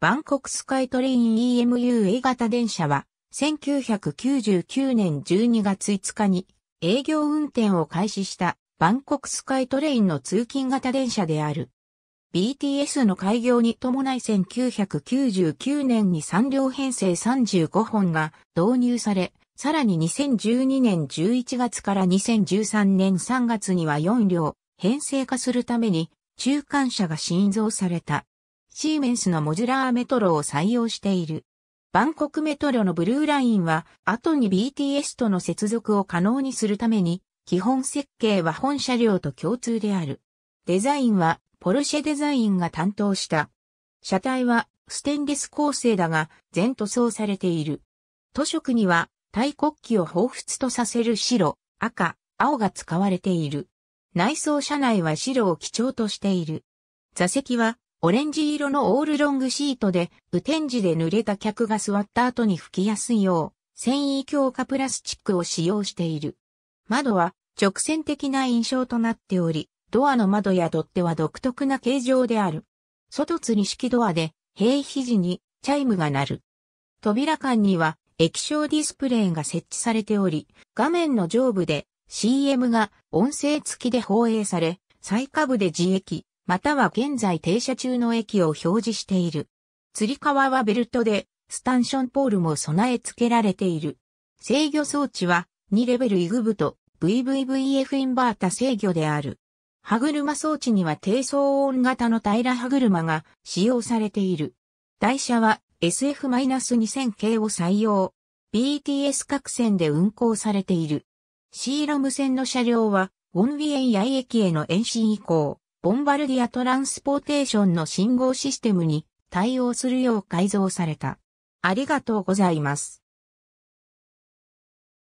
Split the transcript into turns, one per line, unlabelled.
バンコクスカイトレイン EMU A 型電車は、1999年12月5日に営業運転を開始したバンコクスカイトレインの通勤型電車である。BTS の開業に伴い1999年に3両編成35本が導入され、さらに2012年11月から2013年3月には4両編成化するために中間車が新造された。シーメンスのモジュラーメトロを採用している。バンコクメトロのブルーラインは後に BTS との接続を可能にするために基本設計は本車両と共通である。デザインはポルシェデザインが担当した。車体はステンレス構成だが全塗装されている。塗色には大国旗を彷彿とさせる白、赤、青が使われている。内装車内は白を基調としている。座席はオレンジ色のオールロングシートで、雨天時で濡れた客が座った後に拭きやすいよう、繊維強化プラスチックを使用している。窓は直線的な印象となっており、ドアの窓や取っ手は独特な形状である。外吊り式ドアで、閉秘時にチャイムが鳴る。扉間には液晶ディスプレイが設置されており、画面の上部で CM が音声付きで放映され、最下部で自液、または現在停車中の駅を表示している。釣り革はベルトで、スタンションポールも備え付けられている。制御装置は2レベルイグブと VVVF インバータ制御である。歯車装置には低騒音型の平歯車が使用されている。台車は SF-2000 系を採用。BTS 各線で運行されている。シーラム線の車両は、ウォンウィエンヤイ駅への延伸以降、ボンバルディアトランスポーテーションの信号システムに対応するよう改造された。ありがとうございます。